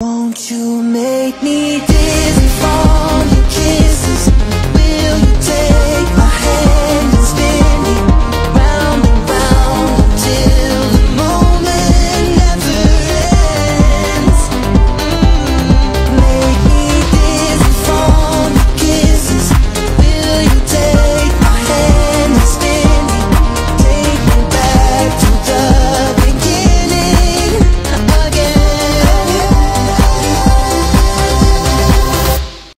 Won't you make me